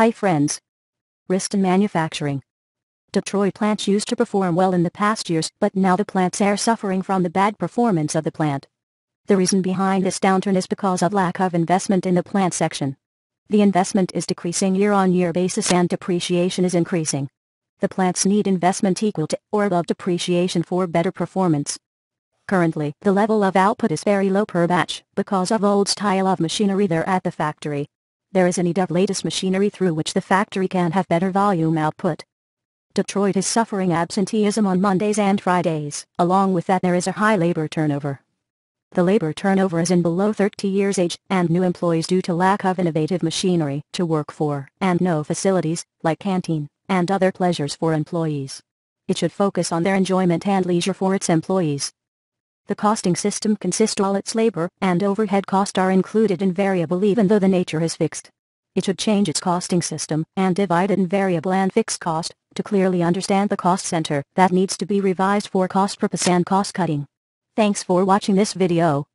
Hi friends. Wriston Manufacturing. Detroit plants used to perform well in the past years, but now the plants are suffering from the bad performance of the plant. The reason behind this downturn is because of lack of investment in the plant section. The investment is decreasing year-on-year basis and depreciation is increasing. The plants need investment equal to or above depreciation for better performance. Currently, the level of output is very low per batch because of old style of machinery there at the factory. There is a need of latest machinery through which the factory can have better volume output. Detroit is suffering absenteeism on Mondays and Fridays. Along with that there is a high labor turnover. The labor turnover is in below 30 years age and new employees due to lack of innovative machinery to work for and no facilities, like canteen, and other pleasures for employees. It should focus on their enjoyment and leisure for its employees. The costing system consists all its labor and overhead cost are included in variable even though the nature is fixed. It should change its costing system and divide it in variable and fixed cost to clearly understand the cost center that needs to be revised for cost purpose and cost cutting. Thanks for watching this video.